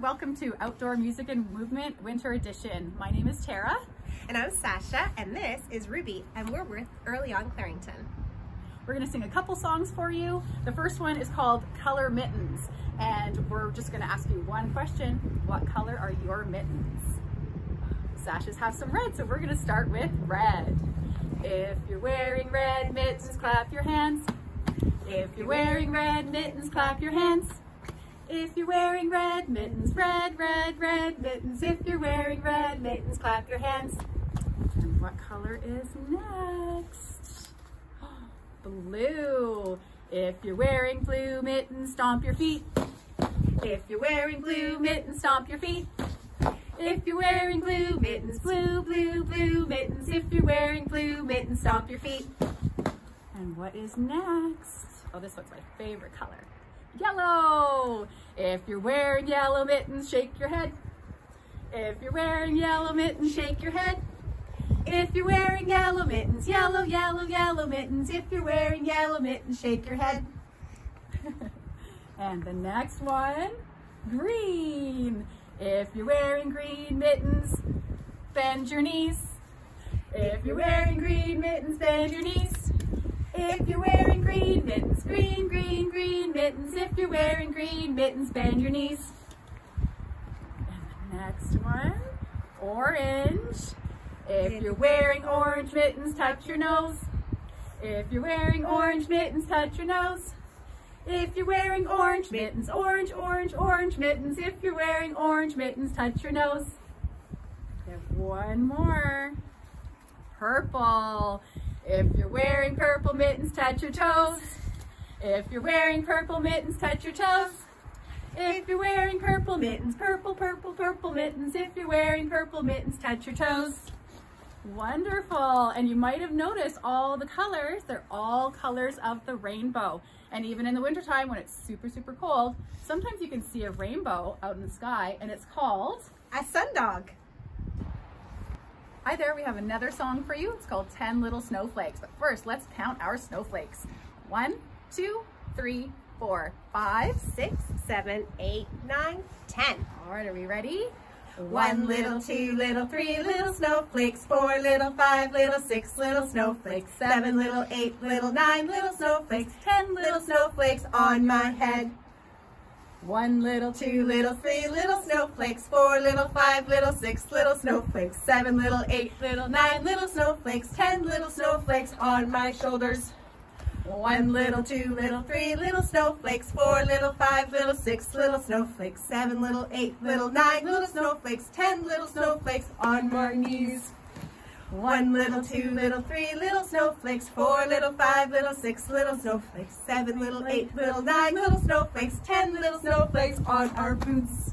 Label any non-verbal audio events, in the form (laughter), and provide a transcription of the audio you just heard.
Welcome to Outdoor Music and Movement Winter Edition. My name is Tara. And I'm Sasha, and this is Ruby, and we're with EarlyON Clarington. We're gonna sing a couple songs for you. The first one is called Color Mittens, and we're just gonna ask you one question. What color are your mittens? Sasha's have some red, so we're gonna start with red. If you're wearing red mittens, clap your hands. If you're wearing red mittens, clap your hands. If you're wearing red mittens, red, red, red mittens. If you're wearing red mittens, clap your hands. And what color is next? (gasps) Blue. If you're wearing blue mittens, stomp your feet. If you're wearing blue mittens, stomp your feet. If you're wearing blue mittens, blue, blue, blue mittens. If you're wearing blue mittens, stomp your feet. And what is next? Oh, this one's my favorite color yellow. If you're wearing yellow mittens, shake your head. If you're wearing yellow mittens, shake your head. If you're wearing yellow mittens, yellow, yellow, yellow mittens. If you're wearing yellow mittens, shake your head. (laughs) and the next one, green. If you're wearing green mittens, bend your knees. If you're wearing green mittens, bend your knees. If you're wearing green mittens, green, green, green mittens. If you're wearing green mittens, bend your knees. And the next one, orange. If you're wearing orange mittens, touch your nose. If you're wearing orange mittens, touch your nose. If you're wearing orange mittens, orange, orange, orange mittens. If you're wearing orange mittens, touch your nose. We one more. Purple. If you're wearing purple mittens, touch your toes. If you're wearing purple mittens, touch your toes. If you're wearing purple mittens, purple, purple, purple mittens. If you're wearing purple mittens, touch your toes. Wonderful. And you might have noticed all the colors, they're all colors of the rainbow. And even in the wintertime when it's super, super cold, sometimes you can see a rainbow out in the sky and it's called a sundog. Hi there, we have another song for you. It's called 10 Little Snowflakes. But first, let's count our snowflakes. One, two, three, four, five, six, seven, eight, nine, ten. All right, are we ready? One little, two little, three little snowflakes, four little, five little, six little snowflakes, seven little, eight little, nine little snowflakes, ten little snowflakes on my head. One little, two little, three little snowflakes, four little, five little, six little snowflakes, seven little, eight little, nine little snowflakes, ten little snowflakes on my shoulders. One little, two little, three little snowflakes, four little, five little, six little snowflakes, seven little, eight little, nine little snowflakes, ten little snowflakes on my knees. One little, two little, three little snowflakes, four little, five little, six little snowflakes, seven little, eight little, nine little snowflakes, ten little snowflakes on our boots.